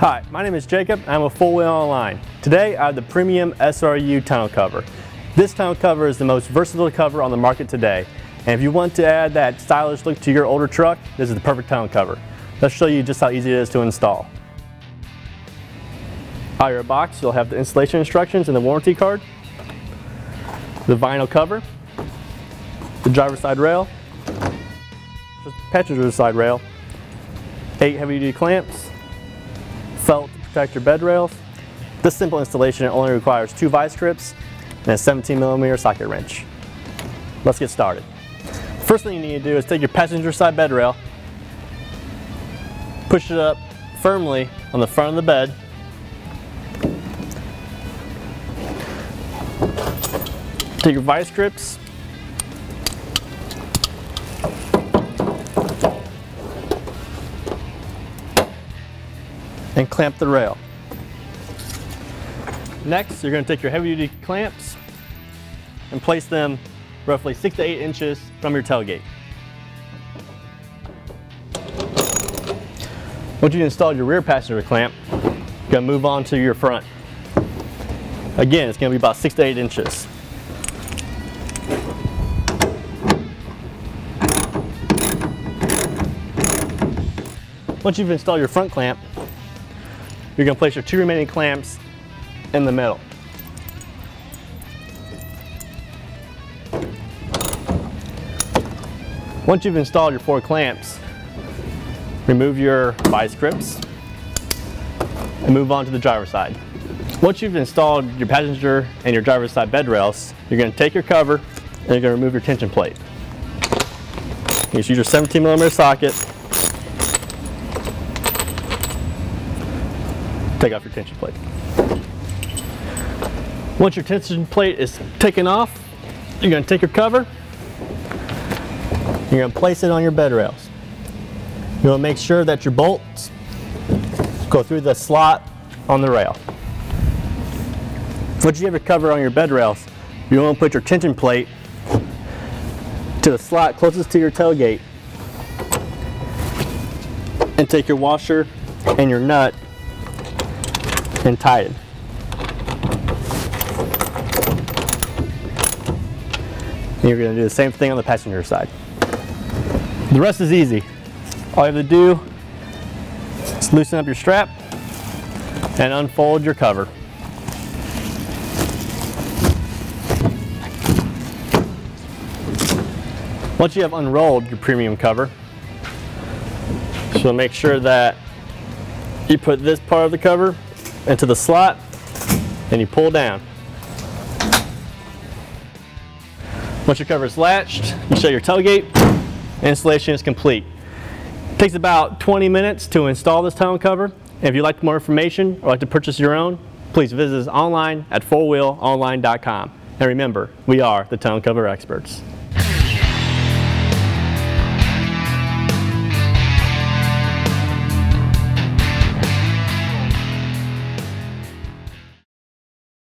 Hi, my name is Jacob. I'm a 4 Wheel Online. Today I have the Premium SRU tonneau cover. This tonneau cover is the most versatile cover on the market today. And if you want to add that stylish look to your older truck, this is the perfect tonneau cover. Let's show you just how easy it is to install. Out of your box, you'll have the installation instructions and the warranty card, the vinyl cover, the driver's side rail, passenger side rail, eight heavy duty clamps, felt to protect your bed rails. This simple installation only requires two vice grips and a 17 millimeter socket wrench. Let's get started. First thing you need to do is take your passenger side bed rail, push it up firmly on the front of the bed, take your vice grips, and clamp the rail. Next, you're going to take your heavy duty clamps and place them roughly six to eight inches from your tailgate. Once you install your rear passenger clamp, you're to move on to your front. Again, it's going to be about six to eight inches. Once you've installed your front clamp, you're to place your two remaining clamps in the middle. Once you've installed your four clamps, remove your vice grips and move on to the driver's side. Once you've installed your passenger and your driver's side bed rails, you're going to take your cover and you're to remove your tension plate. You use your 17 millimeter socket take off your tension plate. Once your tension plate is taken off, you're going to take your cover, you're going to place it on your bed rails. You want to make sure that your bolts go through the slot on the rail. Once you have your cover on your bed rails, you want to put your tension plate to the slot closest to your tailgate and take your washer and your nut and tighten. And you're going to do the same thing on the passenger side. The rest is easy. All you have to do is loosen up your strap and unfold your cover. Once you have unrolled your premium cover, so make sure that you put this part of the cover into the slot and you pull down. Once your cover is latched, you shut your tailgate, installation is complete. It takes about 20 minutes to install this tonneau cover. If you'd like more information or like to purchase your own, please visit us online at 4wheelonline.com. And remember, we are the tonneau cover experts.